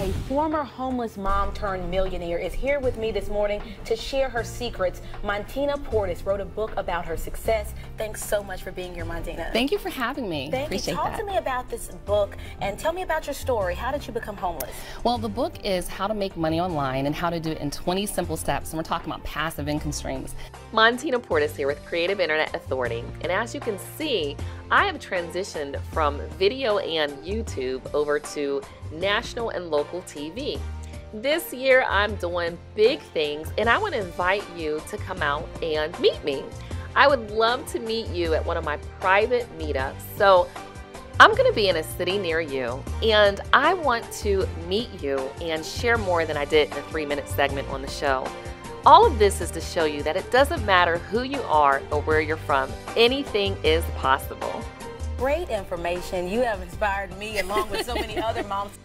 a former homeless mom turned millionaire, is here with me this morning to share her secrets. Montina Portis wrote a book about her success. Thanks so much for being here, Montina. Thank you for having me. Thank Appreciate you. Talk that. to me about this book and tell me about your story. How did you become homeless? Well, the book is How to Make Money Online and How to Do It in 20 Simple Steps. And we're talking about passive income streams. Montina Portis here with Creative Internet Authority. And as you can see, I have transitioned from video and YouTube over to national and local TV. This year, I'm doing big things, and I want to invite you to come out and meet me. I would love to meet you at one of my private meetups. So, I'm going to be in a city near you, and I want to meet you and share more than I did in a three minute segment on the show. All of this is to show you that it doesn't matter who you are or where you're from, anything is possible. Great information. You have inspired me along with so many other moms.